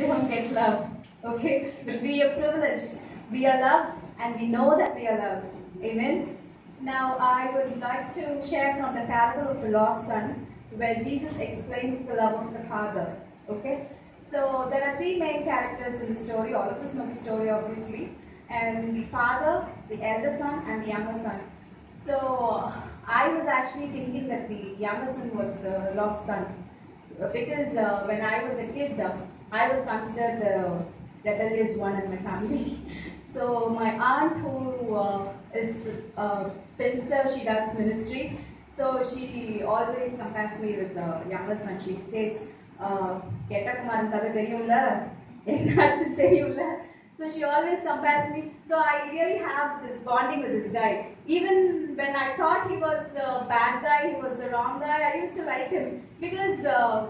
they don't get love. Okay? But we are privileged. We are loved and we know that we are loved. Amen? Now, I would like to share from the parable of the lost son, where Jesus explains the love of the Father. Okay? So, there are three main characters in the story. All of us know the story, obviously. And the father, the elder son, and the younger son. So, I was actually thinking that the younger son was the lost son. Because uh, when I was a kid, uh, I was considered the rebellious one in my family. so my aunt, who uh, is a spinster, she does ministry. So she always compares me with the younger one. She says, uh, "Ketta So she always compares me. So I really have this bonding with this guy. Even when I thought he was the bad guy, he was the wrong guy, I used to like him because uh,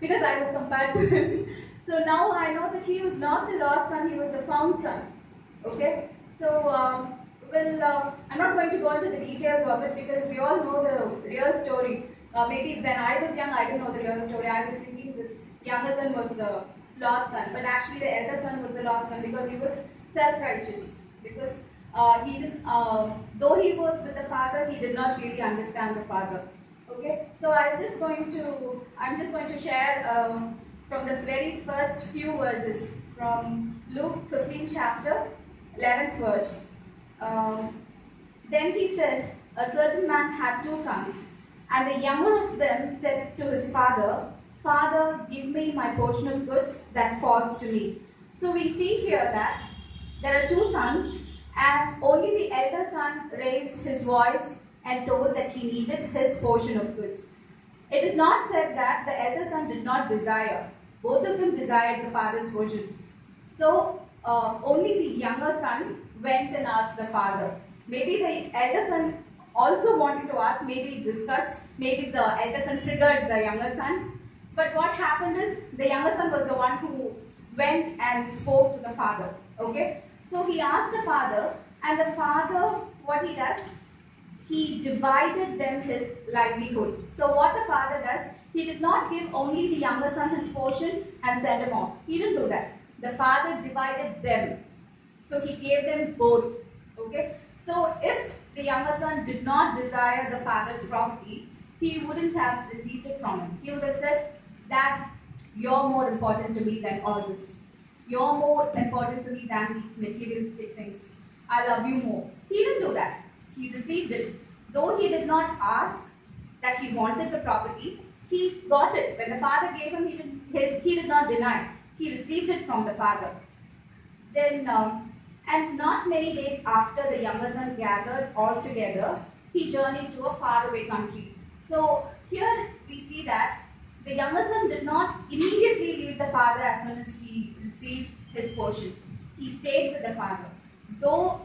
because I was compared to him. So now I know that he was not the lost son, he was the found son. Okay? So, um, well, uh, I'm not going to go into the details of it because we all know the real story. Uh, maybe when I was young, I didn't know the real story. I was thinking this younger son was the lost son, but actually the elder son was the lost son because he was self-righteous. Because uh, he didn't, um, though he was with the father, he did not really understand the father. Okay, so I'm just going to, I'm just going to share um, from the very first few verses from Luke 15 chapter, 11th verse. Um, then he said, A certain man had two sons, and the younger of them said to his father, Father, give me my portion of goods that falls to me. So we see here that there are two sons, and only the elder son raised his voice and told that he needed his portion of goods. It is not said that the elder son did not desire. Both of them desired the father's portion. So uh, only the younger son went and asked the father. Maybe the elder son also wanted to ask, maybe discussed, maybe the elder son triggered the younger son. But what happened is the younger son was the one who went and spoke to the father. Okay? So he asked the father, and the father, what he does, he divided them his livelihood. So what the father does, he did not give only the younger son his portion and send him off. He didn't do that. The father divided them. So he gave them both. Okay? So if the younger son did not desire the father's property, he wouldn't have received it from him. He would have said, Dad, you're more important to me than all this. You're more important to me than these materialistic things. I love you more. He didn't do that. He received it. Though he did not ask that he wanted the property, he got it. When the father gave him, he did, he, did not deny. He received it from the father. Then, um, and not many days after the younger son gathered all together, he journeyed to a faraway country. So here we see that the younger son did not immediately leave the father as soon as he received his portion. He stayed with the father. Though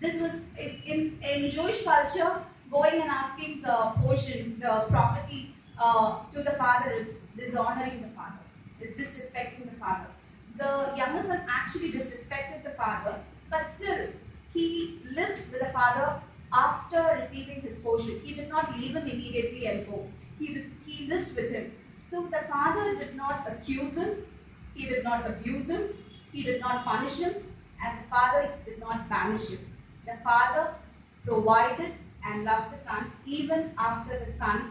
this was in, in Jewish culture, going and asking the portion, the property uh, to the father is dishonoring the father, is disrespecting the father. The younger son actually disrespected the father, but still he lived with the father after receiving his portion. He did not leave him immediately and go. He, he lived with him. So the father did not accuse him, he did not abuse him, he did not punish him, and the father did not banish him. The father provided and loved the son even after the son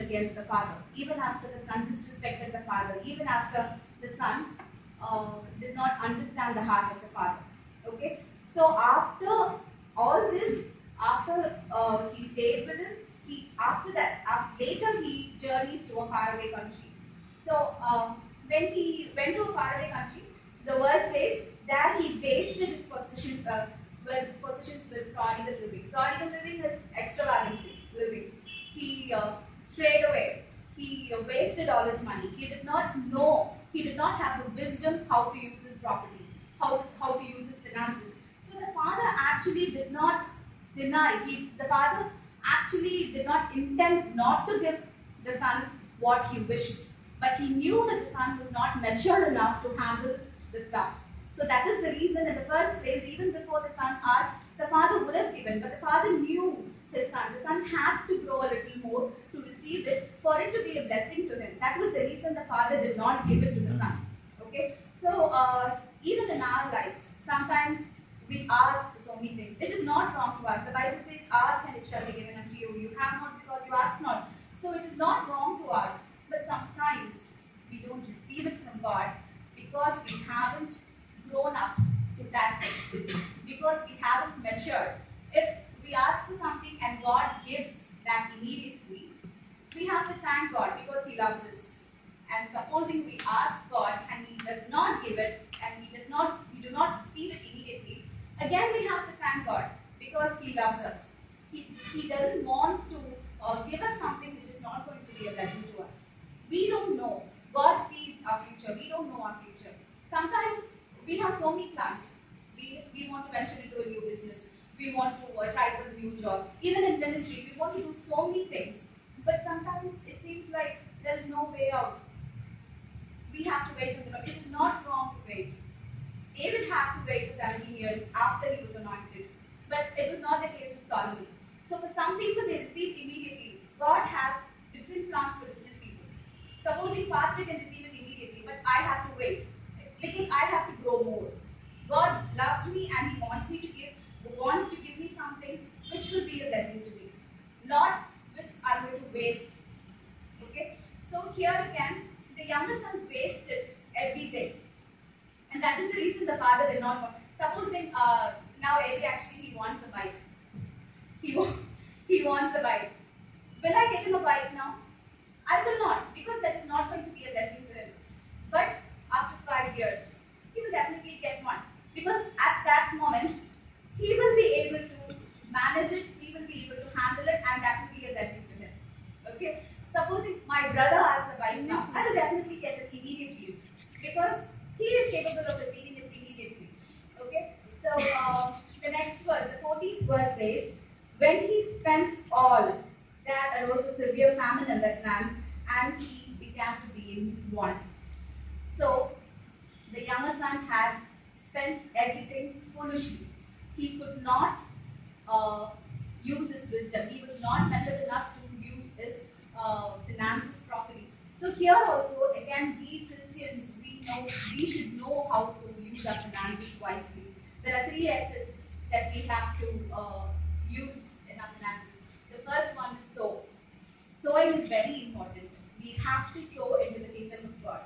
against the father, even after the son disrespected the father, even after the son uh, did not understand the heart of the father. Okay? So after all this, after uh, he stayed with him, he after that, after, later he journeys to a faraway country. So um, when he went to a faraway country, the verse says that he wasted his possession, uh, with possessions with prodigal living. Prodigal living is extravagant living. He uh, strayed away. He wasted all his money. He did not know. He did not have the wisdom how to use his property, how how to use his finances. So the father actually did not deny. He the father actually did not intend not to give the son what he wished. But he knew that the son was not mature enough to handle the stuff. So that is the reason in the first place, even before the son asked, the father would have given. But the father knew his son. The son had to grow a little more to receive it for it to be a blessing to him. That was the reason the father did not give it to the son. Okay? So uh, even in our lives, sometimes we ask for so many things. It is not wrong to ask. The Bible says, Ask and it shall be given unto you. You have not because you ask not. So it is not wrong to ask. But sometimes we don't receive it from God because we haven't grown up to that extent. Because we haven't matured. If we ask for something and God gives that immediately, we have to thank God because He loves us. And supposing we ask God and He does not give it, and we does not, we do not receive it immediately, again we have to thank God because He loves us. He, he doesn't want to uh, give us something which is not going to be a blessing to us. We don't know. God sees our future. We don't know our future. Sometimes we have so many plans. We, we want to venture into a new business. We want to uh, try for a new job. Even in ministry, we want to do so many things. But sometimes it seems like there is no way out. We have to wait Lord. It is not wrong to wait. David had to wait for 17 years after he was anointed. But it was not the case with Solomon. So for some people, they receive immediately. God has different plans for different people. Supposing pastor can receive it immediately, but I have to wait because I have to grow more. God loves me and He wants me to give, He wants to give me something which will be a blessing to me, not I'm going to waste. Okay. So here again, the younger son wasted everything, and that is the reason the father did not want. Supposing uh, now Abby actually he wants a bite. He, wa- he wants a bite. Will I get him a bite now? I will not, because that is not going to be a blessing to him. But after five years, he will definitely get one. Because at that moment, he will be able to manage it, he will be able to handle it, and that will be a blessing to him. Okay? Supposing my brother has a bite now, I will definitely get it immediately. Because he is capable of receiving it immediately. Okay? So, uh, the next verse, the 14th verse says, When he spent all, there arose a severe famine in that land, and he began to be in want. So, the younger son had spent everything foolishly. He could not uh, use his wisdom. He was not matured enough uh, finances properly. So here also, again, we Christians, we know we should know how to use our finances wisely. There are three S's that we have to uh, use in our finances. The first one is sow. Sowing is very important. We have to sow into the kingdom of God.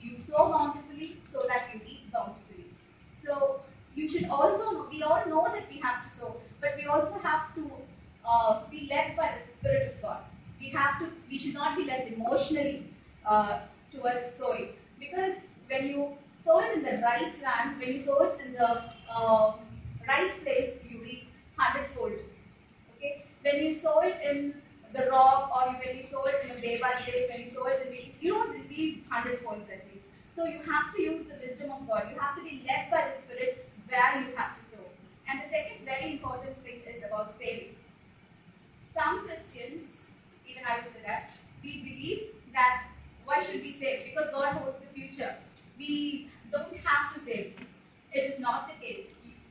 You sow bountifully so that you reap bountifully. So you should also we all know that we have to sow, but we also have to uh, be led by the Spirit of God. We should not be led emotionally uh, towards sowing. Because when you sow it in the right land, when you sow it in the uh, right place, you reap hundredfold. Okay? When you sow it in the rock or when you sow it in a by place, when you sow it in the, you don't receive hundredfold blessings. So you have to use the wisdom of God. You have to be led by the Spirit where you have to sow. And the second very important thing is about saving. Some Christians, I would say that, we believe that why should we save? Because God holds the future. We don't have to save. It is not the case.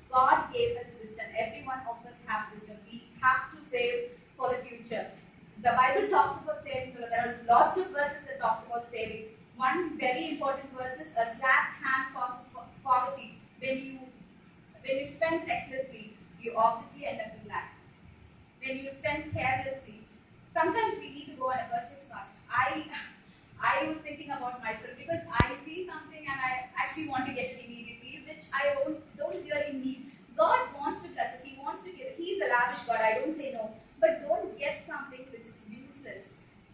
God gave us wisdom. Every one of us have wisdom. We have to save for the future. The Bible talks about saving. So there are lots of verses that talks about saving. One very important verse is a slack hand causes poverty. When you when you spend recklessly, you obviously end up in that. When you spend carelessly, sometimes we need to go on a purchase fast. I I about myself because I see something and I actually want to get it immediately, which I don't don't really need. God wants to bless us. He wants to give. He's a lavish God. I don't say no, but don't get something which is useless.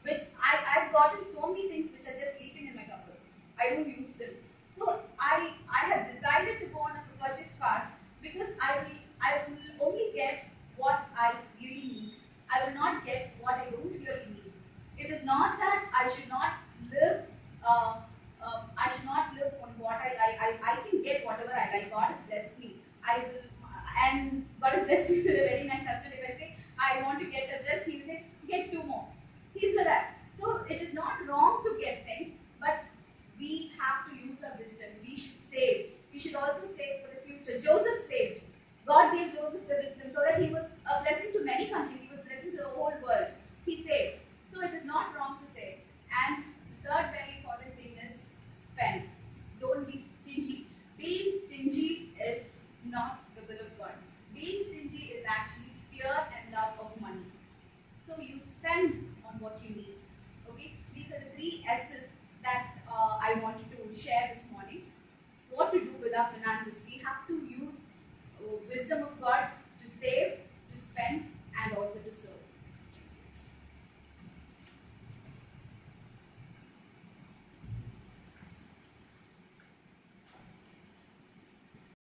Which I I've gotten so many things which are just sleeping in my cupboard. I don't use them. So I I have decided to go on a purchase fast because I will I will only get what I really need. I will not get what I don't really need. It is not that I should not Uh, uh, I should not live on what I like. I, I can get whatever I like. God has blessed me. I will, and God has blessed me with a very nice husband. If I say I want to get a dress, He will say get two more. He's like that. So it is not wrong to get things, but we have to use our wisdom. We should save. We should also save for the future. Joseph saved. God gave Joseph the wisdom so that he was a blessing to many countries. share this morning. What to do with our finances. We have to use uh, wisdom of God to save, to spend,